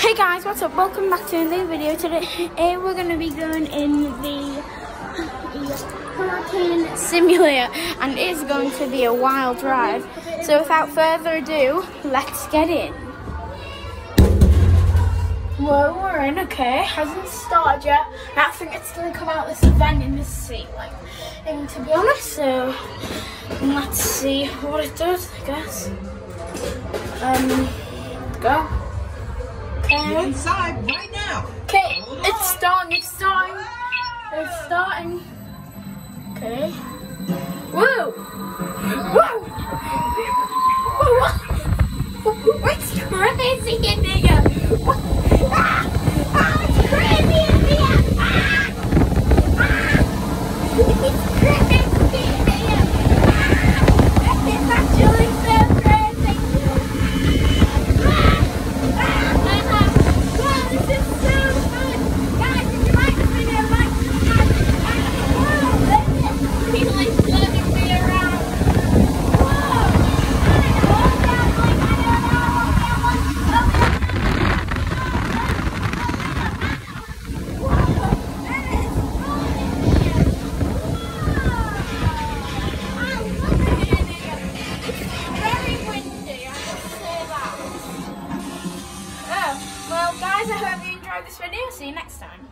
Hey guys, what's up? Welcome back to another video. Today eh, we're going to be going in the Hurricane Simulator and it is going to be a wild ride. So without further ado, let's get in. Well, we're in, okay. Hasn't started yet. I think it's going to come out this event in this seat, like, and to be honest, so let's see what it does, I guess. Um, go. Get inside right now. Okay, it's starting, it's starting. It's starting. Okay. Whoa! Whoa! Whoa! It's crazy in guys, I hope you enjoyed this video. See you next time.